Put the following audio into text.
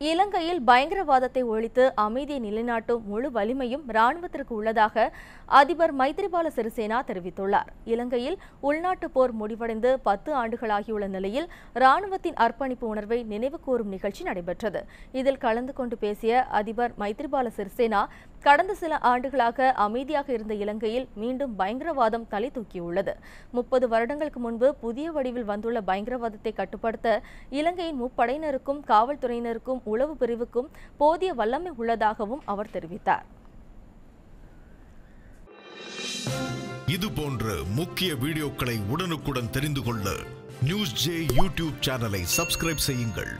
இலங்கையில் பயங்கரவாதத்தை ஒழித்து அமைதியை நிலைநாட்டும் முழு வலிமையும் ராணுவத்திற்கு உள்ளதாக அதிபர் மைத்ரிபால சிறிசேனா தெரிவித்துள்ளார். இலங்கையில் உள்நாட்டு போர் முடிவடைந்து பத்து ஆண்டுகளாகியுள்ள நிலையில் ராணுவத்தின் அர்ப்பணிப்பு உணர்வை நினைவுகூரும் நிகழ்ச்சி நடைபெற்றது. இதில் கலந்து கொண்டு பேசிய அதிபர் மைத்ரிபால சிறிசேனா கடந்த சில ஆண்டுகளாக அமைதியாக இருந்த இலங்கையில் மீண்டும் பயங்கரவாதம் தலை தூக்கியுள்ளது. முப்பது வருடங்களுக்கு முன்பு புதிய வடிவில் வந்துள்ள பயங்கரவாதத்தை கட்டுப்படுத்த இலங்கையின் முப்படையினருக்கும் காவல்துறையினருக்கும் உளவு பிரிவுக்கும் போதிய வல்லமை உள்ளதாகவும் அவர் தெரிவித்தார். இது போன்ற முக்கிய வீடியோக்களை உடனுக்குடன் தெரிந்து கொள்ள நியூஸ் ஜே யூடியூப் சேனலை சப்ஸ்கிரைப் செய்யுங்கள்.